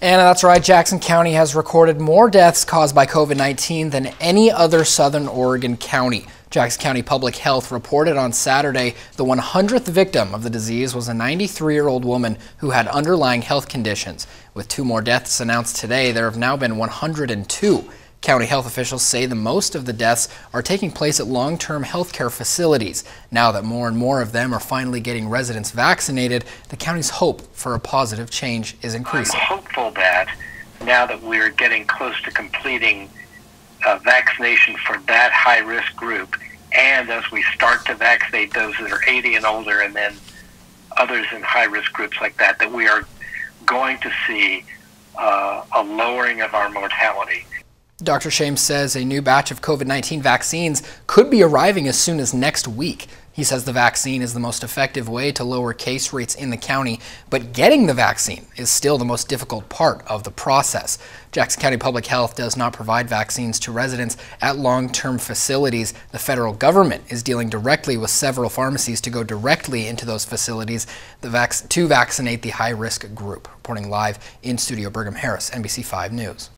And that's right, Jackson County has recorded more deaths caused by COVID-19 than any other southern Oregon county. Jackson County Public Health reported on Saturday the 100th victim of the disease was a 93-year-old woman who had underlying health conditions. With two more deaths announced today, there have now been 102. County health officials say the most of the deaths are taking place at long-term health care facilities. Now that more and more of them are finally getting residents vaccinated, the county's hope for a positive change is increasing. Hopeful that now that we're getting close to completing uh, vaccination for that high-risk group, and as we start to vaccinate those that are 80 and older, and then others in high-risk groups like that, that we are going to see uh, a lowering of our mortality. Dr. Shames says a new batch of COVID-19 vaccines could be arriving as soon as next week. He says the vaccine is the most effective way to lower case rates in the county, but getting the vaccine is still the most difficult part of the process. Jackson County Public Health does not provide vaccines to residents at long-term facilities. The federal government is dealing directly with several pharmacies to go directly into those facilities to vaccinate the high-risk group. Reporting live in studio, Brigham Harris, NBC5 News.